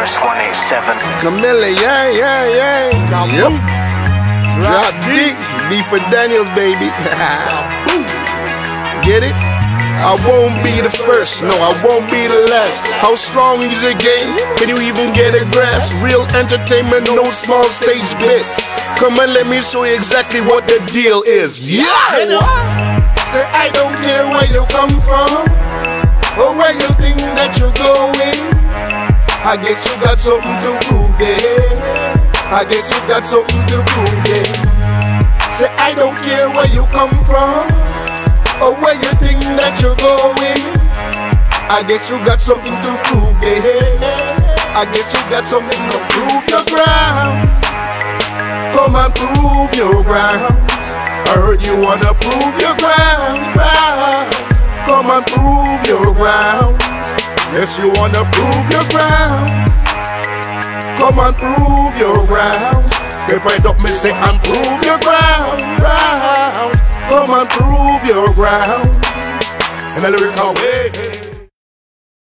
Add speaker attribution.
Speaker 1: Terrace 187.
Speaker 2: Camilla, yeah, yeah, yeah. Yep. Drop D. D for Daniels, baby. Get it? I won't be the first, no, I won't be the last. How strong is your game? Can you even get a grasp? Real entertainment, no small stage bliss. Come on, let me show you exactly what the deal is. Yeah! Say, I don't care where you come from or where you think that you're going. I guess you got something to prove there. I guess you got something to prove there. Say, I don't care where you come from or where you think that you're going. I guess you got something to prove, yeah. I guess you got something to prove your ground. Come and prove your ground. I heard you wanna prove your ground, ground. Come and prove your ground. Yes, you wanna prove your ground. Come and prove your ground. Paper it up, me say, and prove your ground, ground. Come and prove your ground in a lyrical way.